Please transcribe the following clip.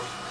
చేసుకోవచ్చు